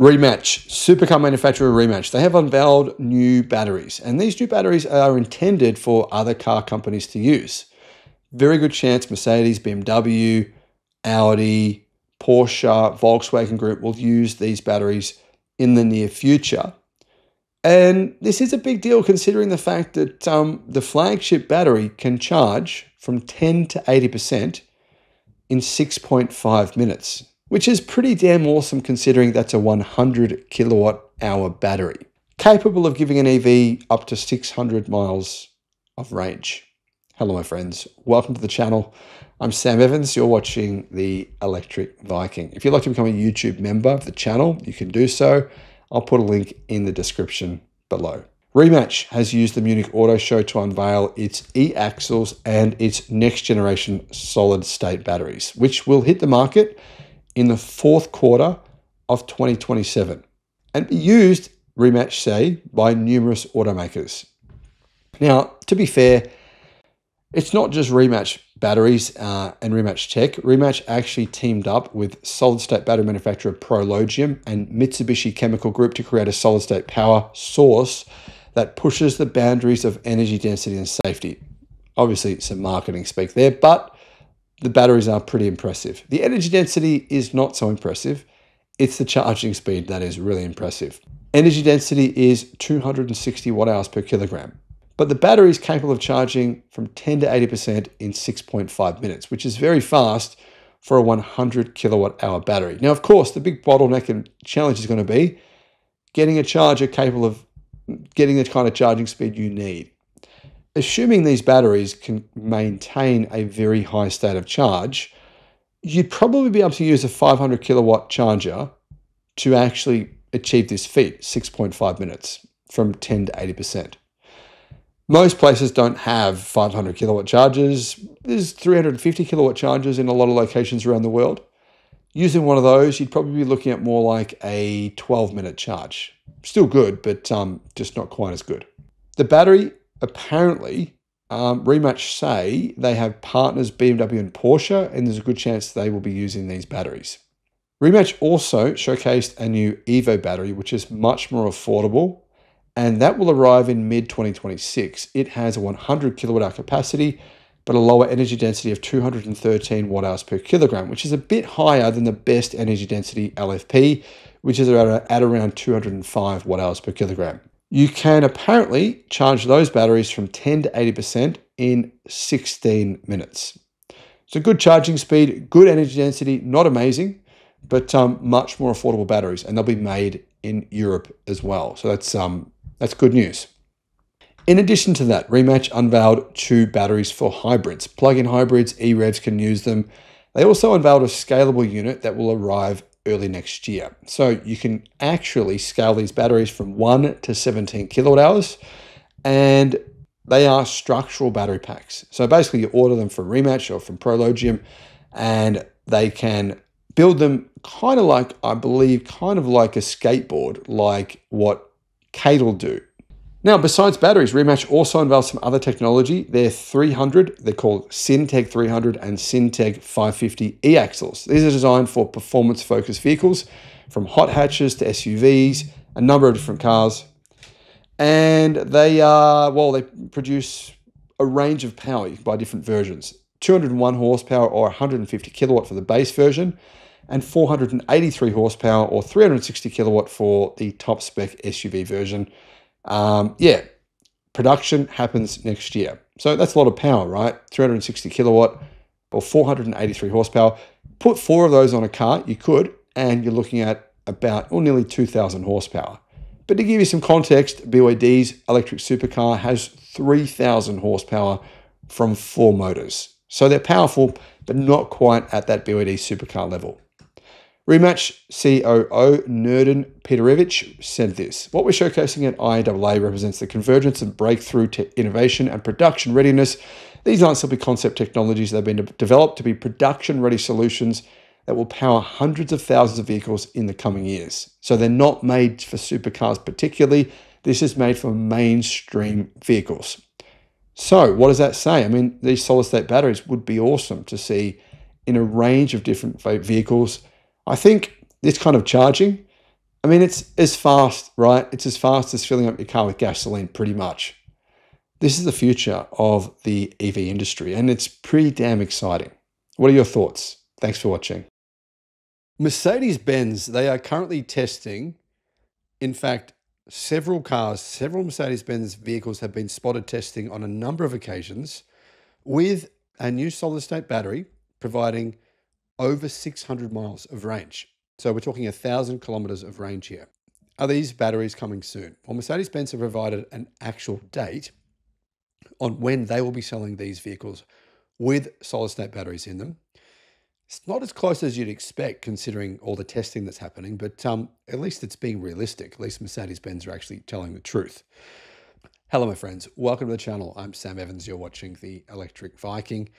Rimac, supercar manufacturer Rimac, they have unveiled new batteries, and these new batteries are intended for other car companies to use. Very good chance Mercedes, BMW, Audi, Porsche, Volkswagen Group will use these batteries in the near future. And this is a big deal considering the fact that um, the flagship battery can charge from 10 to 80% in 6.5 minutes, which is pretty damn awesome considering that's a 100 kilowatt hour battery, capable of giving an EV up to 600 miles of range. Hello, my friends. Welcome to the channel. I'm Sam Evans. You're watching the Electric Viking. If you'd like to become a YouTube member of the channel, you can do so. I'll put a link in the description below. Rimac has used the Munich Auto Show to unveil its e-axles and its next generation solid state batteries, which will hit the market in the fourth quarter of 2027 and be used, Rimac say, by numerous automakers. Now, to be fair, it's not just Rimac batteries uh, and Rimac tech. Rimac actually teamed up with solid state battery manufacturer Prologium and Mitsubishi Chemical Group to create a solid state power source that pushes the boundaries of energy density and safety. Obviously, some marketing speak there, but the batteries are pretty impressive. The energy density is not so impressive. It's the charging speed that is really impressive. Energy density is 260 watt hours per kilogram. But the battery is capable of charging from 10 to 80% in 6.5 minutes, which is very fast for a 100 kilowatt hour battery. Now, of course, the big bottleneck and challenge is going to be getting a charger capable of getting the kind of charging speed you need. Assuming these batteries can maintain a very high state of charge, you'd probably be able to use a 500 kilowatt charger to actually achieve this feat, 6.5 minutes from 10 to 80%. Most places don't have 500 kilowatt chargers. There's 350 kilowatt chargers in a lot of locations around the world. Using one of those, you'd probably be looking at more like a 12 minute charge. Still good, but um, just not quite as good. The battery, apparently, um, Rimac say they have partners BMW and Porsche, and there's a good chance they will be using these batteries. Rimac also showcased a new Evo battery, which is much more affordable and that will arrive in mid 2026. It has a 100 kilowatt hour capacity, but a lower energy density of 213 watt hours per kilogram, which is a bit higher than the best energy density LFP, which is at around 205 watt hours per kilogram. You can apparently charge those batteries from 10 to 80% in 16 minutes. So good charging speed, good energy density, not amazing, but um, much more affordable batteries, and they'll be made in Europe as well. So that's um, that's good news. In addition to that, Rimac unveiled two batteries for hybrids. Plug-in hybrids, EREVs can use them. They also unveiled a scalable unit that will arrive early next year. So you can actually scale these batteries from 1 to 17 kilowatt hours and they are structural battery packs. So basically you order them from Rimac or from Prologium and they can build them kind of like, I believe, kind of like a skateboard, like what CATL will do. Now, besides batteries, Rimac also unveiled some other technology. They're 300, they're called Synteg 300 and Synteg 550 e-axles. These are designed for performance-focused vehicles, from hot hatches to SUVs, a number of different cars. And they are, well, they produce a range of power. You can buy different versions. 201 horsepower or 150 kilowatt for the base version, and 483 horsepower or 360 kilowatt for the top spec SUV version. Um, yeah, production happens next year. So that's a lot of power, right? 360 kilowatt or 483 horsepower. Put four of those on a car, you could, and you're looking at about or nearly 2,000 horsepower. But to give you some context, BYD's electric supercar has 3,000 horsepower from four motors. So they're powerful, but not quite at that BYD supercar level. Rimac COO Nerden Peterovich said this What we're showcasing at IAA represents the convergence and breakthrough to innovation and production readiness. These aren't simply concept technologies, they've been developed to be production ready solutions that will power hundreds of thousands of vehicles in the coming years. So they're not made for supercars particularly, this is made for mainstream vehicles. So, what does that say? I mean, these solid state batteries would be awesome to see in a range of different vehicles I think this kind of charging I mean, it's as fast, right? It's as fast as filling up your car with gasoline, pretty much. This is the future of the EV industry, and it's pretty damn exciting. What are your thoughts? Thanks for watching. Mercedes Benz, they are currently testing, in fact, several cars, several Mercedes Benz vehicles have been spotted testing on a number of occasions with a new solid state battery providing over 600 miles of range. So we're talking a thousand kilometers of range here. Are these batteries coming soon? Well, Mercedes Benz have provided an actual date on when they will be selling these vehicles with solid state batteries in them. It's not as close as you'd expect considering all the testing that's happening, but um, at least it's being realistic. At least Mercedes Benz are actually telling the truth. Hello, my friends. Welcome to the channel. I'm Sam Evans. You're watching the Electric Viking.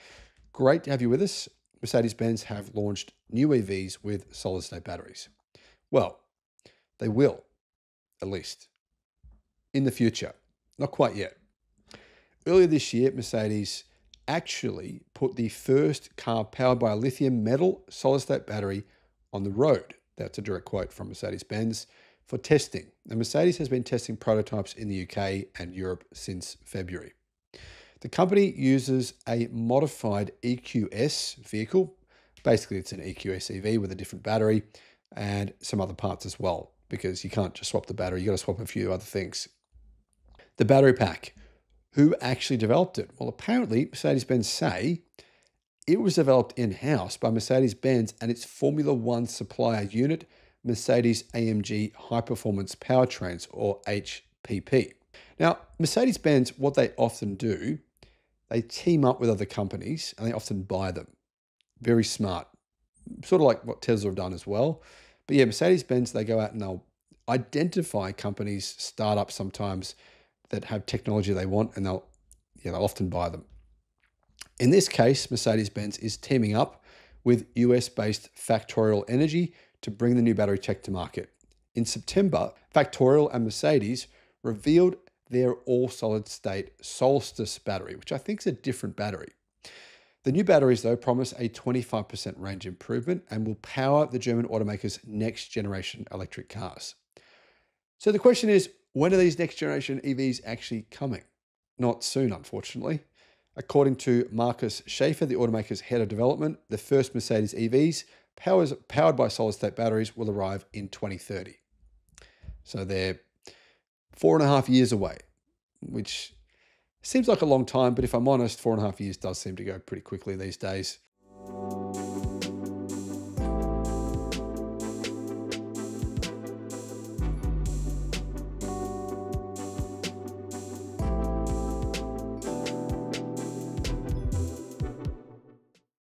Great to have you with us. Mercedes Benz have launched new EVs with solid state batteries. Well, they will, at least, in the future. Not quite yet. Earlier this year, Mercedes actually put the first car powered by a lithium metal solid state battery on the road. That's a direct quote from Mercedes Benz for testing. And Mercedes has been testing prototypes in the UK and Europe since February. The company uses a modified EQS vehicle. Basically, it's an EQS EV with a different battery and some other parts as well, because you can't just swap the battery, you got to swap a few other things. The battery pack who actually developed it? Well, apparently, Mercedes Benz say it was developed in house by Mercedes Benz and its Formula One supplier unit, Mercedes AMG High Performance Powertrains, or HPP. Now, Mercedes Benz, what they often do, they team up with other companies and they often buy them. Very smart. Sort of like what Tesla have done as well. But yeah, Mercedes Benz, they go out and they'll identify companies, startups sometimes that have technology they want and they'll, yeah, they'll often buy them. In this case, Mercedes Benz is teaming up with US based Factorial Energy to bring the new battery tech to market. In September, Factorial and Mercedes revealed their all solid state Solstice battery, which I think is a different battery. The new batteries, though, promise a 25% range improvement and will power the German automaker's next generation electric cars. So the question is when are these next generation EVs actually coming? Not soon, unfortunately. According to Markus Schaefer, the automaker's head of development, the first Mercedes EVs powers, powered by solid state batteries will arrive in 2030. So they're four and a half years away, which seems like a long time, but if I'm honest, four and a half years does seem to go pretty quickly these days.